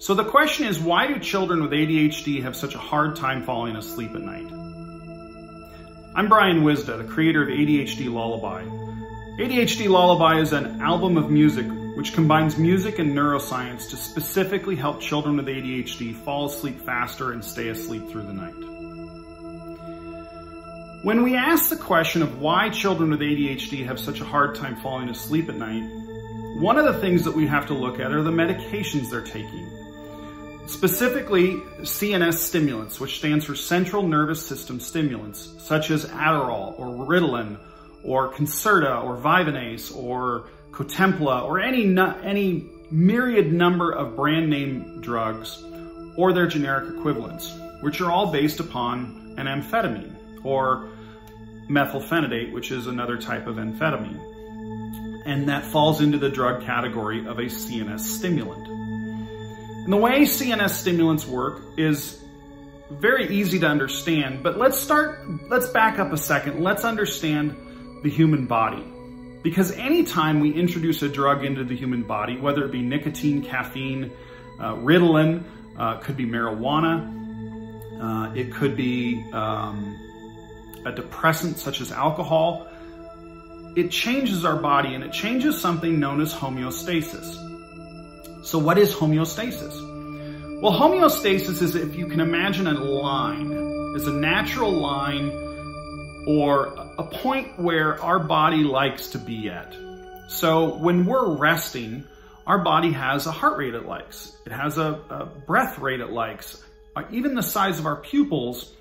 So the question is, why do children with ADHD have such a hard time falling asleep at night? I'm Bryan Wisda, the creator of ADHD Lullaby. ADHD Lullaby is an album of music which combines music and neuroscience to specifically help children with ADHD fall asleep faster and stay asleep through the night. When we ask the question of why children with ADHD have such a hard time falling asleep at night, one of the things that we have to look at are the medications they're taking. Specifically, CNS stimulants, which stands for Central Nervous System Stimulants, such as Adderall or Ritalin or Concerta or Vyvanse or Cotempla or any, any myriad number of brand name drugs or their generic equivalents, which are all based upon an amphetamine or methylphenidate, which is another type of amphetamine. And that falls into the drug category of a CNS stimulant. And the way CNS stimulants work is very easy to understand, but let's start, let's back up a second. Let's understand the human body. Because anytime we introduce a drug into the human body, whether it be nicotine, caffeine, uh, Ritalin, uh, could be marijuana, uh, it could be um, a depressant such as alcohol, it changes our body and it changes something known as homeostasis. So what is homeostasis? Well, homeostasis is if you can imagine a line, is a natural line or a point where our body likes to be at. So when we're resting, our body has a heart rate it likes. It has a, a breath rate it likes. Uh, even the size of our pupils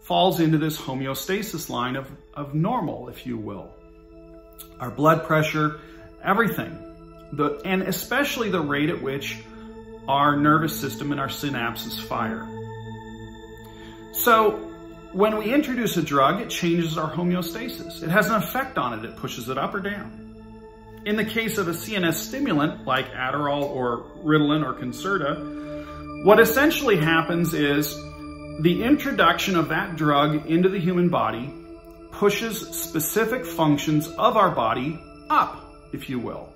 falls into this homeostasis line of, of normal, if you will. Our blood pressure, everything. The, and especially the rate at which our nervous system and our synapses fire. So when we introduce a drug, it changes our homeostasis. It has an effect on it. It pushes it up or down. In the case of a CNS stimulant like Adderall or Ritalin or Concerta, what essentially happens is the introduction of that drug into the human body pushes specific functions of our body up, if you will.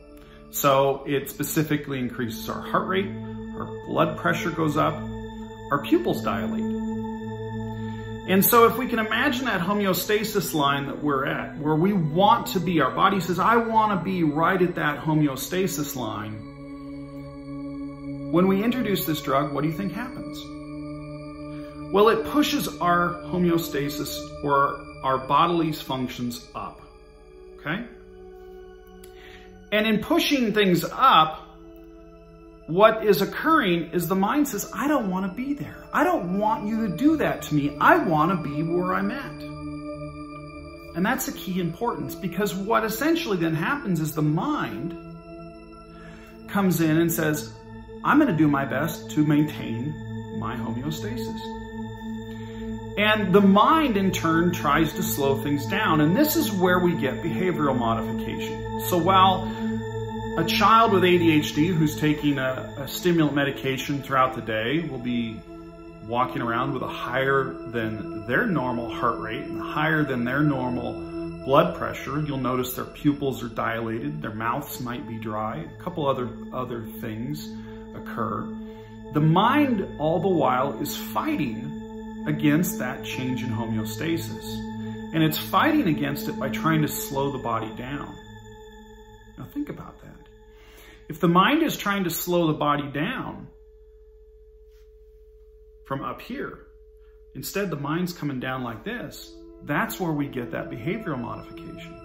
So it specifically increases our heart rate, our blood pressure goes up, our pupils dilate. And so if we can imagine that homeostasis line that we're at, where we want to be, our body says, I want to be right at that homeostasis line. When we introduce this drug, what do you think happens? Well, it pushes our homeostasis or our bodily functions up, okay? And in pushing things up, what is occurring is the mind says, I don't want to be there. I don't want you to do that to me. I want to be where I'm at. And that's a key importance because what essentially then happens is the mind comes in and says, I'm going to do my best to maintain my homeostasis. And the mind in turn tries to slow things down. And this is where we get behavioral modification. So while a child with ADHD who's taking a, a stimulant medication throughout the day will be walking around with a higher than their normal heart rate and higher than their normal blood pressure. You'll notice their pupils are dilated, their mouths might be dry, a couple other, other things occur. The mind all the while is fighting against that change in homeostasis. And it's fighting against it by trying to slow the body down. Now think about that. If the mind is trying to slow the body down from up here, instead the mind's coming down like this, that's where we get that behavioral modification.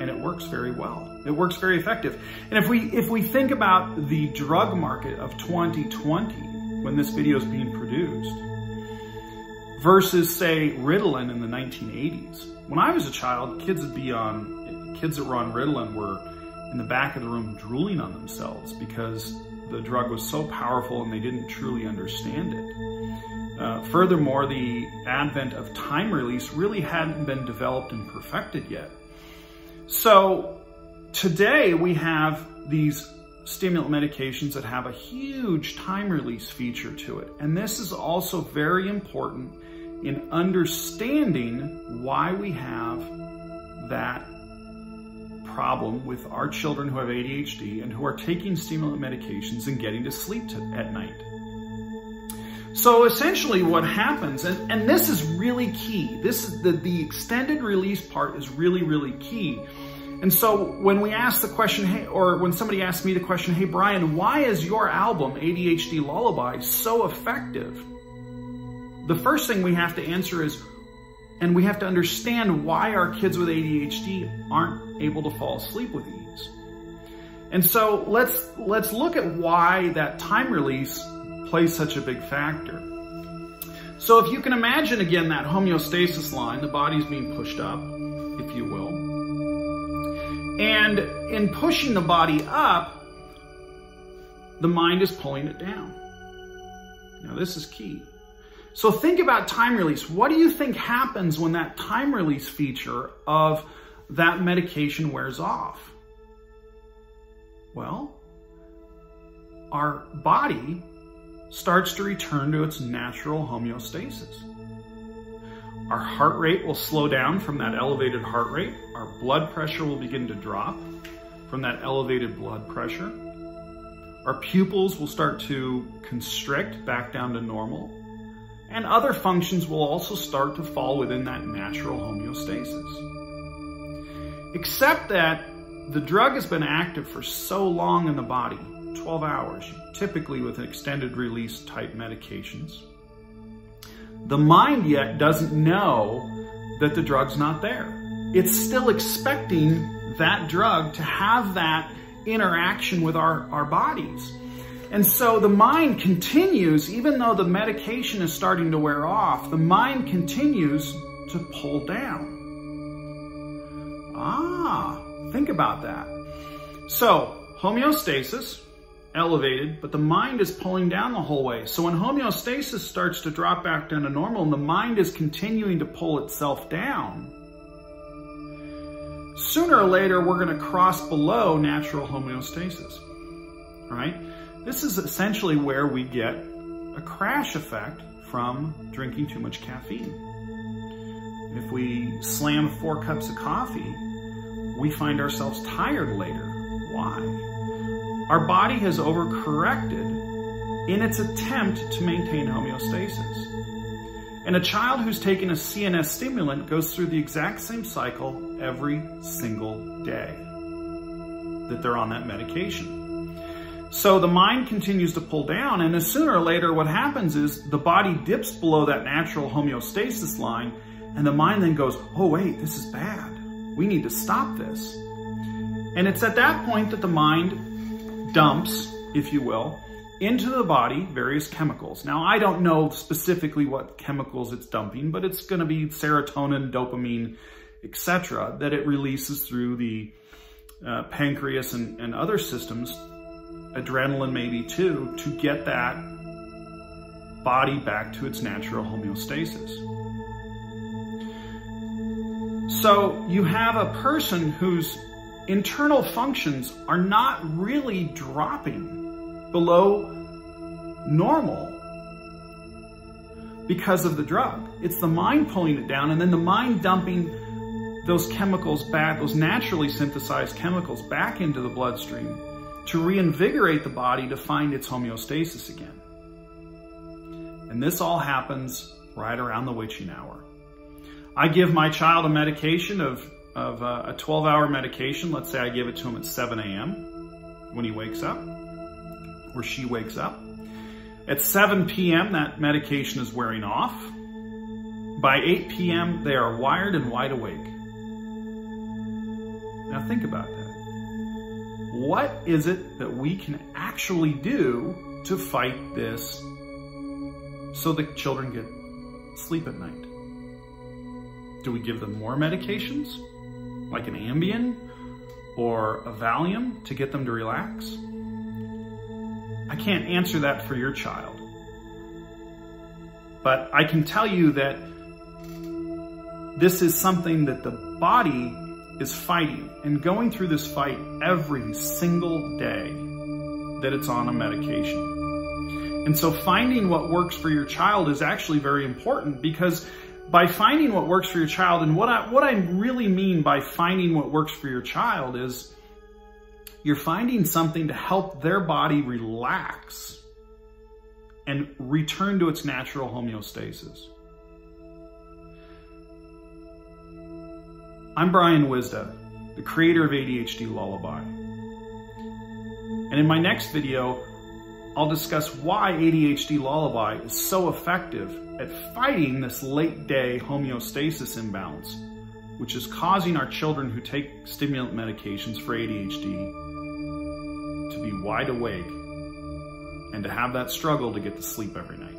And it works very well. It works very effective. And if we if we think about the drug market of 2020, when this video is being produced, versus say Ritalin in the 1980s. When I was a child, kids would be on, kids that were on Ritalin were in the back of the room drooling on themselves because the drug was so powerful and they didn't truly understand it. Uh, furthermore, the advent of time release really hadn't been developed and perfected yet. So today we have these stimulant medications that have a huge time release feature to it. And this is also very important in understanding why we have that problem with our children who have ADHD and who are taking stimulant medications and getting to sleep to, at night. So essentially what happens, and, and this is really key, this is the, the extended release part is really, really key. And so when we ask the question, hey, or when somebody asks me the question, hey, Bryan, why is your album, ADHD Lullaby, so effective? The first thing we have to answer is, and we have to understand why our kids with ADHD aren't able to fall asleep with ease. And so let's, let's look at why that time release plays such a big factor. So if you can imagine again that homeostasis line, the body's being pushed up, if you will. And in pushing the body up, the mind is pulling it down. Now this is key. So think about time release. What do you think happens when that time release feature of that medication wears off? Well, our body starts to return to its natural homeostasis. Our heart rate will slow down from that elevated heart rate. Our blood pressure will begin to drop from that elevated blood pressure. Our pupils will start to constrict back down to normal and other functions will also start to fall within that natural homeostasis. Except that the drug has been active for so long in the body, 12 hours, typically with an extended release type medications. The mind yet doesn't know that the drug's not there. It's still expecting that drug to have that interaction with our, our bodies. And so the mind continues, even though the medication is starting to wear off, the mind continues to pull down. Ah, think about that. So, homeostasis, elevated, but the mind is pulling down the whole way. So when homeostasis starts to drop back down to normal and the mind is continuing to pull itself down, sooner or later we're going to cross below natural homeostasis, right? This is essentially where we get a crash effect from drinking too much caffeine. If we slam four cups of coffee, we find ourselves tired later. Why? Our body has overcorrected in its attempt to maintain homeostasis. And a child who's taken a CNS stimulant goes through the exact same cycle every single day that they're on that medication. So the mind continues to pull down, and as sooner or later, what happens is the body dips below that natural homeostasis line, and the mind then goes, oh, wait, this is bad. We need to stop this. And it's at that point that the mind dumps, if you will, into the body various chemicals. Now, I don't know specifically what chemicals it's dumping, but it's going to be serotonin, dopamine, etc., that it releases through the uh, pancreas and, and other systems adrenaline maybe too, to get that body back to its natural homeostasis. So you have a person whose internal functions are not really dropping below normal because of the drug. It's the mind pulling it down and then the mind dumping those chemicals back, those naturally synthesized chemicals back into the bloodstream to reinvigorate the body to find its homeostasis again. And this all happens right around the witching hour. I give my child a medication of, of uh, a 12 hour medication. Let's say I give it to him at 7 a.m. when he wakes up or she wakes up. At 7 p.m., that medication is wearing off. By 8 p.m., they are wired and wide awake. Now think about that what is it that we can actually do to fight this so the children get sleep at night? Do we give them more medications, like an Ambien or a Valium to get them to relax? I can't answer that for your child. But I can tell you that this is something that the body is fighting and going through this fight every single day that it's on a medication. And so finding what works for your child is actually very important because by finding what works for your child, and what I, what I really mean by finding what works for your child is you're finding something to help their body relax and return to its natural homeostasis. I'm Bryan Wisda, the creator of ADHD Lullaby. And in my next video, I'll discuss why ADHD Lullaby is so effective at fighting this late day homeostasis imbalance, which is causing our children who take stimulant medications for ADHD to be wide awake and to have that struggle to get to sleep every night.